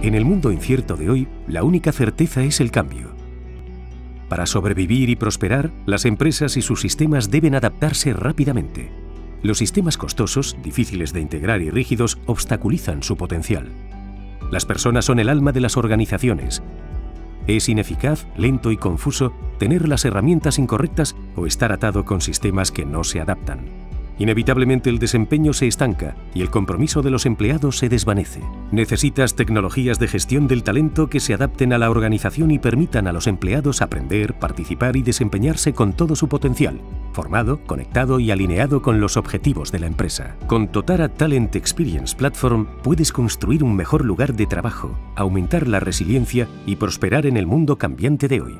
En el mundo incierto de hoy, la única certeza es el cambio. Para sobrevivir y prosperar, las empresas y sus sistemas deben adaptarse rápidamente. Los sistemas costosos, difíciles de integrar y rígidos obstaculizan su potencial. Las personas son el alma de las organizaciones. Es ineficaz, lento y confuso tener las herramientas incorrectas o estar atado con sistemas que no se adaptan. Inevitablemente el desempeño se estanca y el compromiso de los empleados se desvanece. Necesitas tecnologías de gestión del talento que se adapten a la organización y permitan a los empleados aprender, participar y desempeñarse con todo su potencial, formado, conectado y alineado con los objetivos de la empresa. Con Totara Talent Experience Platform puedes construir un mejor lugar de trabajo, aumentar la resiliencia y prosperar en el mundo cambiante de hoy.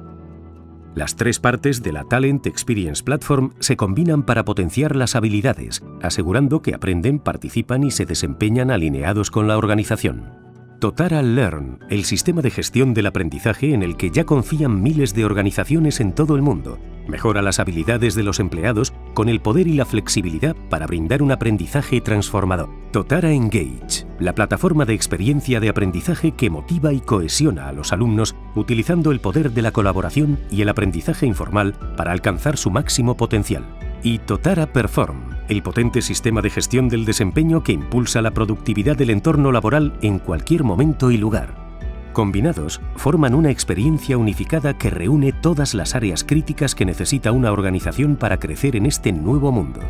Las tres partes de la Talent Experience Platform se combinan para potenciar las habilidades, asegurando que aprenden, participan y se desempeñan alineados con la organización. Totara Learn, el sistema de gestión del aprendizaje en el que ya confían miles de organizaciones en todo el mundo, mejora las habilidades de los empleados con el poder y la flexibilidad para brindar un aprendizaje transformador. Totara Engage, la plataforma de experiencia de aprendizaje que motiva y cohesiona a los alumnos utilizando el poder de la colaboración y el aprendizaje informal para alcanzar su máximo potencial. Y Totara Perform, el potente sistema de gestión del desempeño que impulsa la productividad del entorno laboral en cualquier momento y lugar. Combinados, forman una experiencia unificada que reúne todas las áreas críticas que necesita una organización para crecer en este nuevo mundo.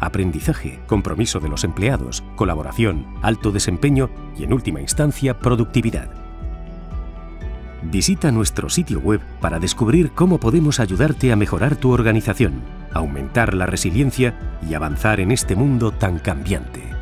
Aprendizaje, compromiso de los empleados, colaboración, alto desempeño y, en última instancia, productividad. Visita nuestro sitio web para descubrir cómo podemos ayudarte a mejorar tu organización aumentar la resiliencia y avanzar en este mundo tan cambiante.